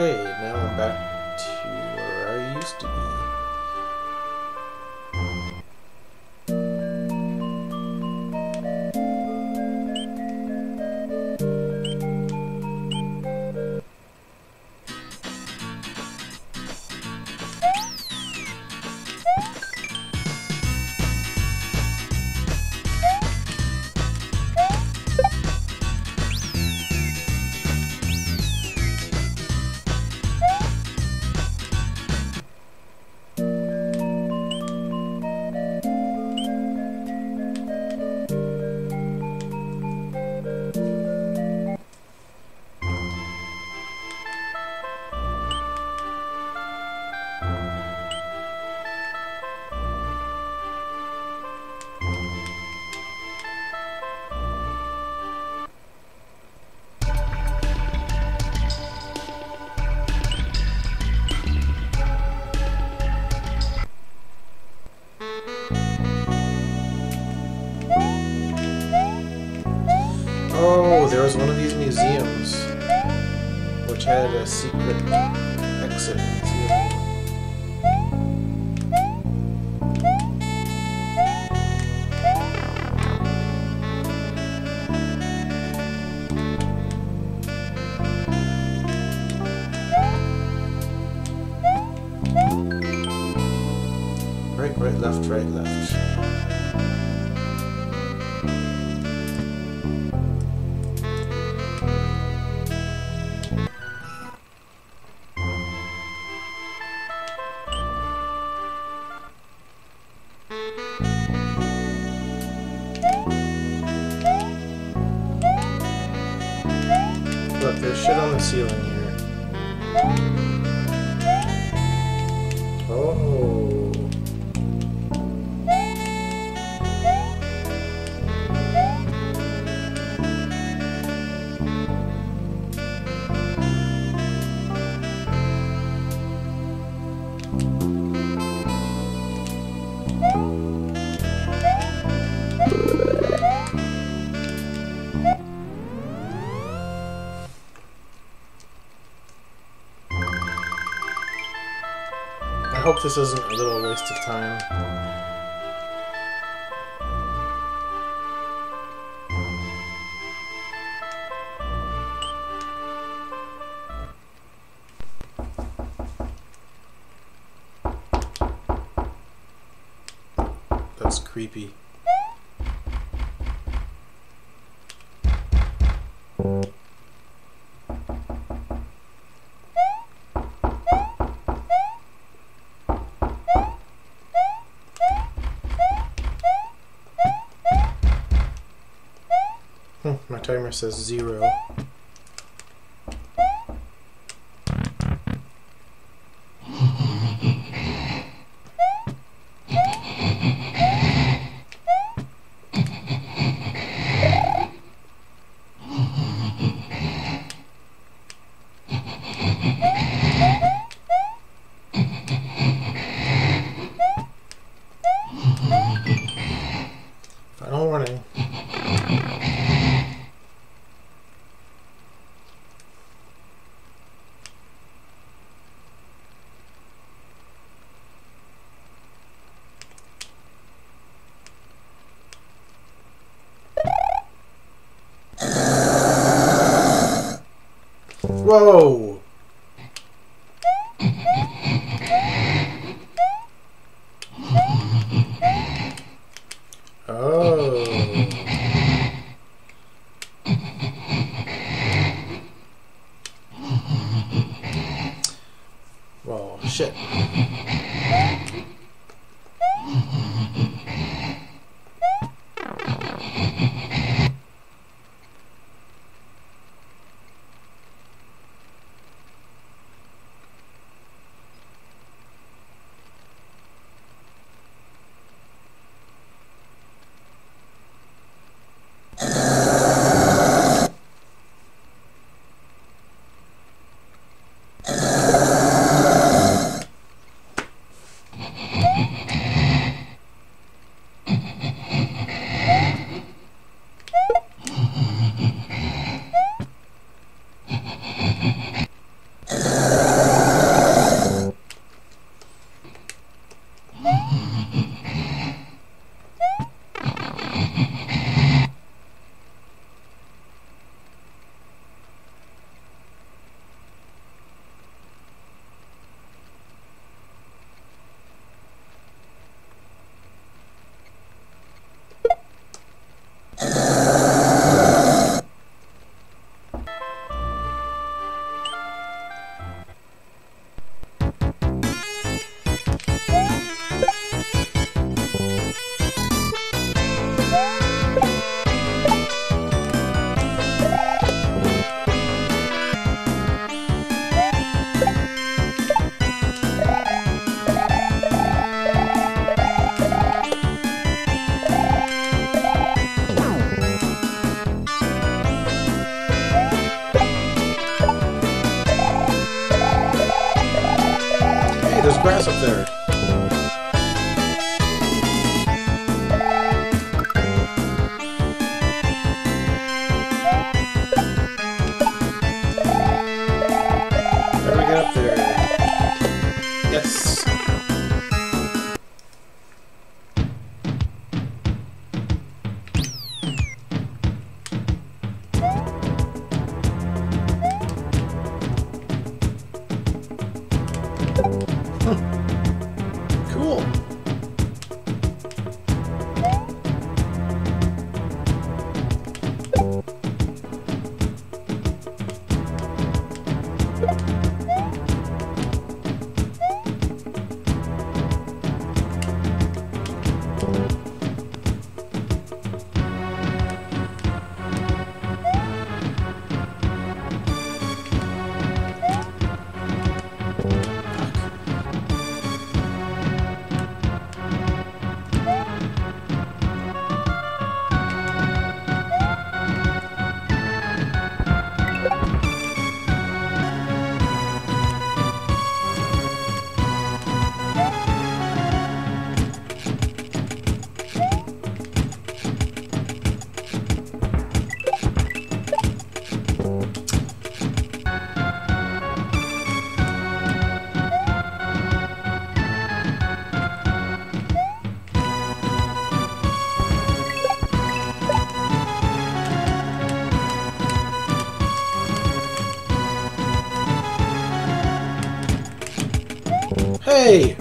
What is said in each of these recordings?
Okay, now I'm back secret exit. Right, right, left, right, left. Hope this isn't a little waste of time. That's creepy. Hmm, my timer says zero. Well, shit. Grass up there. We up there? Yes. 哼 Hey!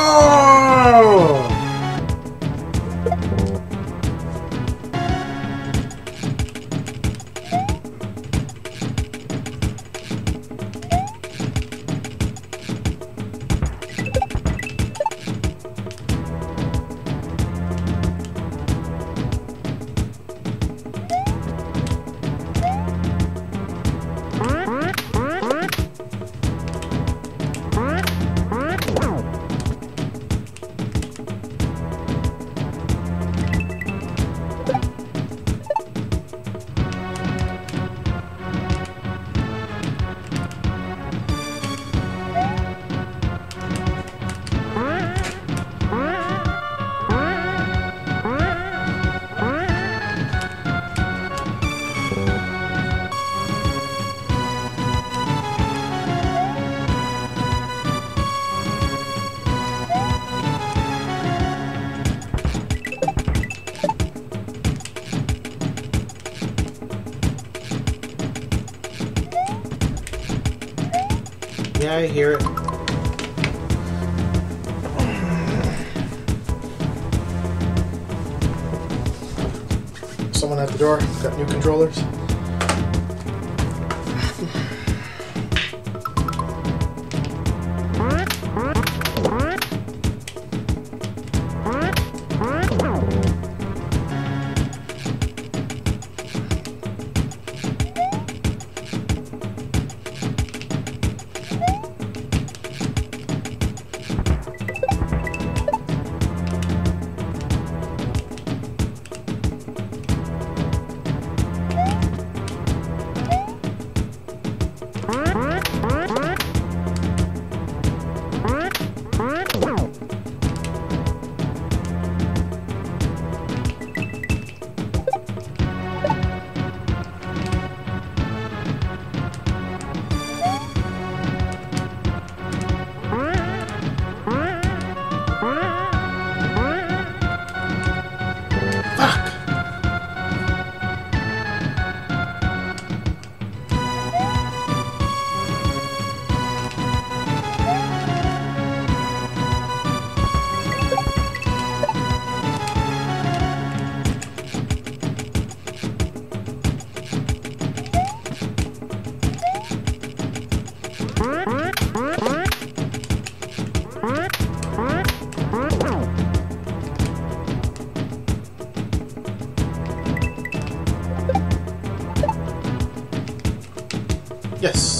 Oh! Yeah, I hear it. Someone at the door. Got new controllers. Yes.